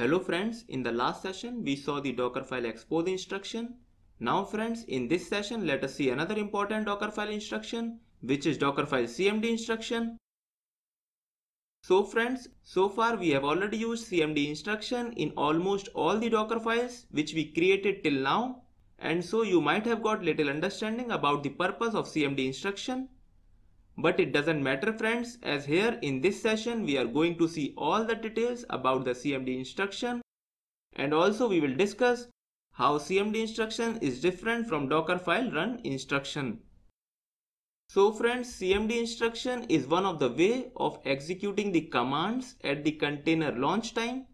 Hello friends, in the last session we saw the Dockerfile expose instruction. Now friends, in this session let us see another important Dockerfile instruction which is Dockerfile CMD instruction. So friends, so far we have already used CMD instruction in almost all the Docker files which we created till now and so you might have got little understanding about the purpose of CMD instruction. But it doesn't matter friends as here in this session we are going to see all the details about the CMD instruction and also we will discuss how CMD instruction is different from Docker file run instruction. So friends CMD instruction is one of the way of executing the commands at the container launch time.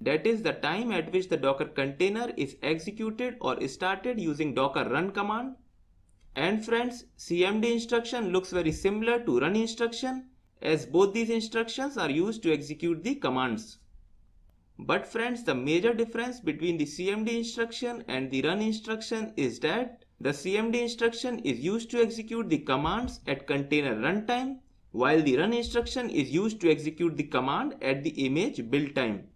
That is the time at which the Docker container is executed or started using docker run command and friends, CMD instruction looks very similar to run instruction as both these instructions are used to execute the commands. But friends, the major difference between the CMD instruction and the run instruction is that the CMD instruction is used to execute the commands at container runtime while the run instruction is used to execute the command at the image build time.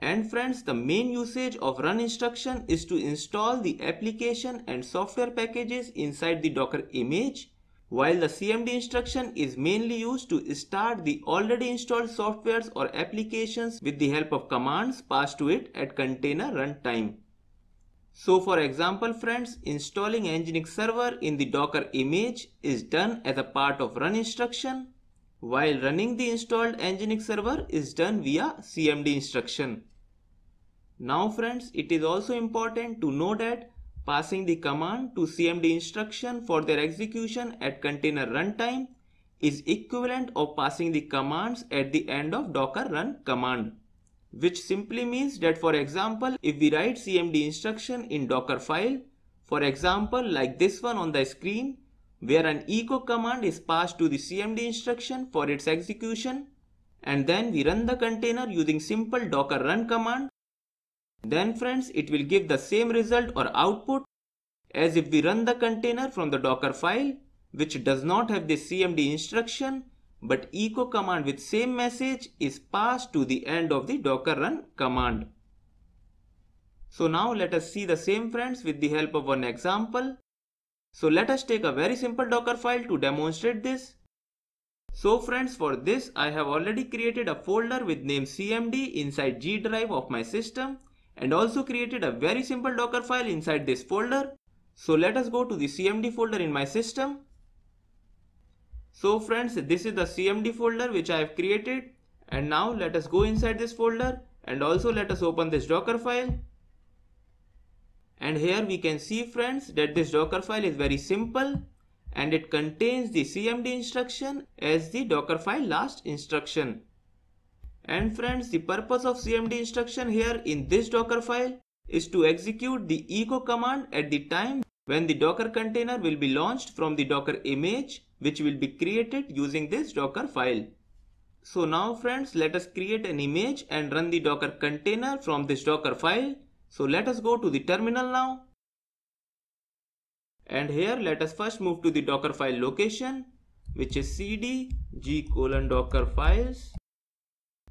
And friends, the main usage of run instruction is to install the application and software packages inside the Docker image, while the CMD instruction is mainly used to start the already installed softwares or applications with the help of commands passed to it at container runtime. So for example friends, installing Nginx server in the Docker image is done as a part of run instruction, while running the installed Nginx server is done via CMD instruction. Now friends, it is also important to know that passing the command to CMD instruction for their execution at container runtime is equivalent of passing the commands at the end of docker run command. Which simply means that for example, if we write CMD instruction in docker file, for example like this one on the screen, where an echo command is passed to the CMD instruction for its execution, and then we run the container using simple docker run command, then friends, it will give the same result or output as if we run the container from the docker file which does not have the cmd instruction but echo command with same message is passed to the end of the docker run command. So now let us see the same friends with the help of one example. So let us take a very simple docker file to demonstrate this. So friends for this I have already created a folder with name cmd inside G drive of my system and also created a very simple docker file inside this folder. So let us go to the cmd folder in my system. So friends, this is the cmd folder which I have created and now let us go inside this folder and also let us open this docker file. And here we can see friends that this docker file is very simple and it contains the cmd instruction as the docker file last instruction. And friends, the purpose of CMD instruction here in this Docker file is to execute the echo command at the time when the Docker container will be launched from the Docker image which will be created using this Docker file. So now friends, let us create an image and run the Docker container from this Docker file. So let us go to the terminal now. And here let us first move to the Docker file location which is cd g colon docker files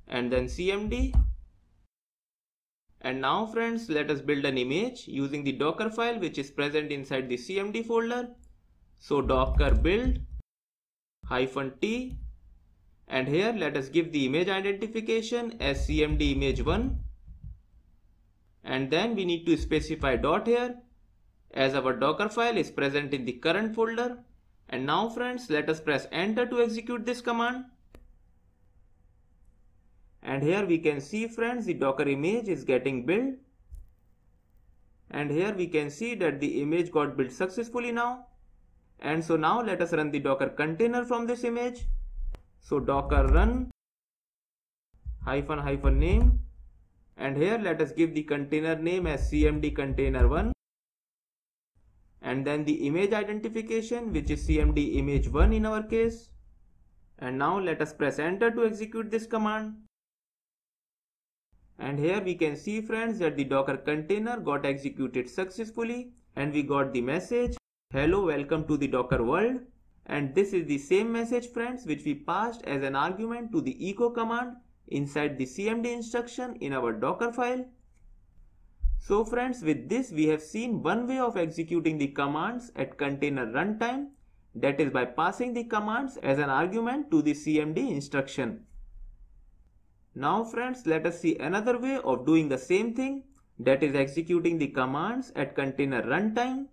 and then cmd. And now friends let us build an image using the docker file which is present inside the cmd folder. So docker build hyphen t. And here let us give the image identification as cmd image 1 and then we need to specify dot here as our docker file is present in the current folder. And now friends let us press enter to execute this command. And here we can see friends the docker image is getting built. And here we can see that the image got built successfully now. And so now let us run the docker container from this image. So docker run hyphen hyphen name and here let us give the container name as cmd container 1 and then the image identification which is cmd image 1 in our case. And now let us press enter to execute this command. And here we can see friends that the docker container got executed successfully. And we got the message hello welcome to the docker world. And this is the same message friends which we passed as an argument to the echo command inside the cmd instruction in our docker file. So friends with this we have seen one way of executing the commands at container runtime that is by passing the commands as an argument to the cmd instruction. Now friends let us see another way of doing the same thing that is executing the commands at container runtime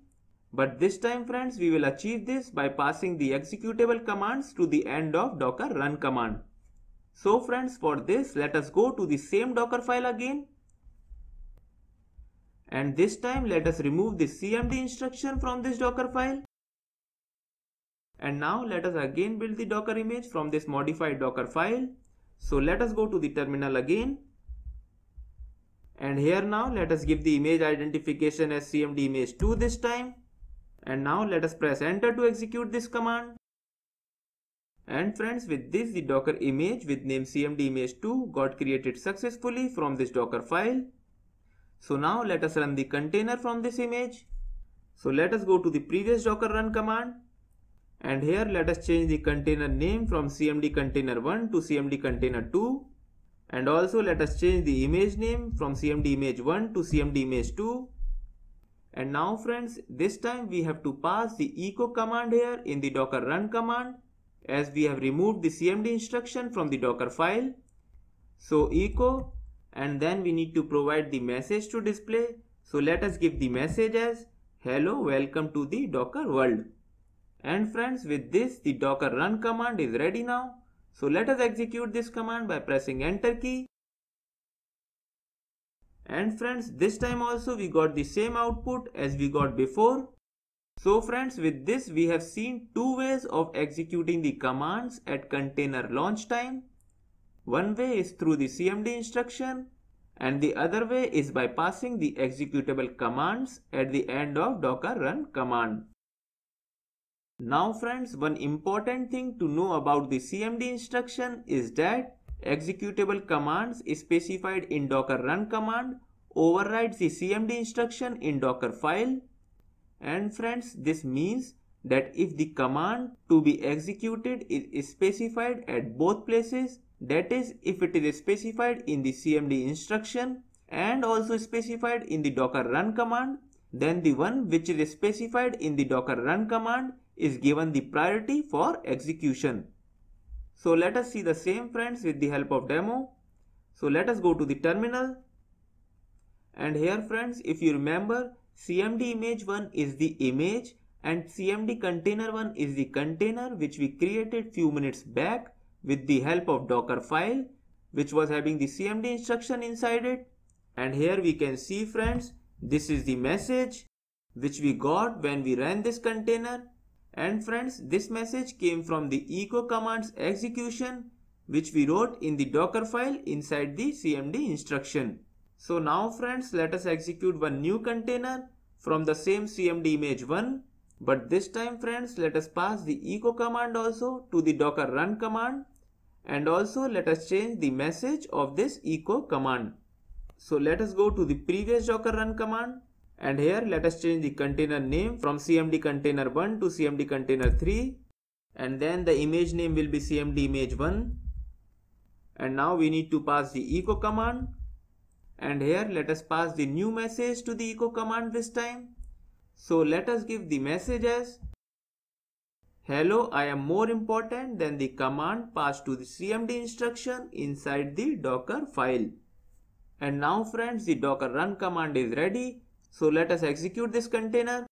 but this time friends we will achieve this by passing the executable commands to the end of docker run command. So friends for this let us go to the same docker file again. And this time let us remove the cmd instruction from this docker file. And now let us again build the docker image from this modified docker file. So let us go to the terminal again. And here now let us give the image identification as cmd image 2 this time. And now let us press enter to execute this command. And friends with this the docker image with name cmd image 2 got created successfully from this docker file. So now let us run the container from this image. So let us go to the previous docker run command and here let us change the container name from cmd container 1 to cmd container 2 and also let us change the image name from cmd image 1 to cmd image 2 and now friends, this time we have to pass the echo command here in the docker run command as we have removed the cmd instruction from the docker file. So echo and then we need to provide the message to display. So let us give the message as hello welcome to the docker world. And friends with this the docker run command is ready now. So let us execute this command by pressing enter key and friends, this time also we got the same output as we got before. So friends, with this we have seen two ways of executing the commands at container launch time. One way is through the cmd instruction and the other way is by passing the executable commands at the end of docker run command. Now friends, one important thing to know about the cmd instruction is that executable commands specified in docker run command overrides the cmd instruction in docker file and friends this means that if the command to be executed is specified at both places that is if it is specified in the cmd instruction and also specified in the docker run command then the one which is specified in the docker run command is given the priority for execution so let us see the same friends with the help of demo. So let us go to the terminal. And here friends, if you remember, CMD image 1 is the image and CMD container 1 is the container which we created few minutes back with the help of docker file which was having the CMD instruction inside it. And here we can see friends, this is the message which we got when we ran this container and friends, this message came from the echo commands execution which we wrote in the docker file inside the cmd instruction. So now friends, let us execute one new container from the same cmd image 1. But this time friends, let us pass the echo command also to the docker run command. And also let us change the message of this echo command. So let us go to the previous docker run command. And here let us change the container name from cmd container 1 to cmd container 3 and then the image name will be cmd image 1 and now we need to pass the echo command and here let us pass the new message to the echo command this time. So let us give the message as hello i am more important than the command passed to the cmd instruction inside the docker file. And now friends the docker run command is ready. So let us execute this container.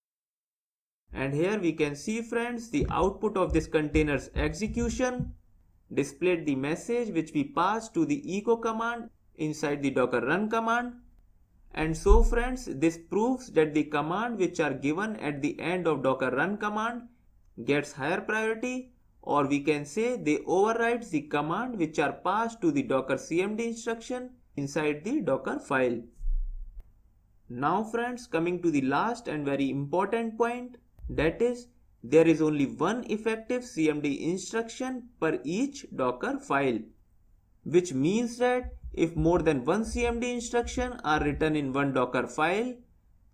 And here we can see friends the output of this container's execution. Displayed the message which we passed to the echo command inside the docker run command. And so friends this proves that the command which are given at the end of docker run command gets higher priority or we can say they overrides the command which are passed to the docker cmd instruction inside the docker file. Now friends coming to the last and very important point that is there is only one effective CMD instruction per each docker file which means that if more than one CMD instruction are written in one docker file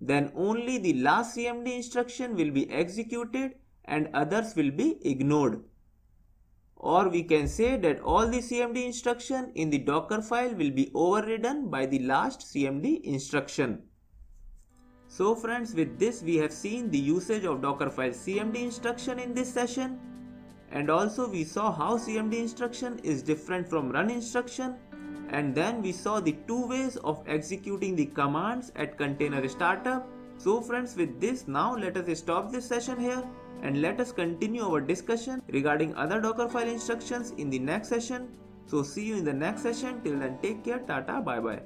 then only the last CMD instruction will be executed and others will be ignored. or we can say that all the CMD instruction in the docker file will be overridden by the last CMD instruction. So friends with this we have seen the usage of dockerfile cmd instruction in this session and also we saw how cmd instruction is different from run instruction and then we saw the two ways of executing the commands at container startup. So friends with this now let us stop this session here and let us continue our discussion regarding other dockerfile instructions in the next session. So see you in the next session till then take care tata bye bye.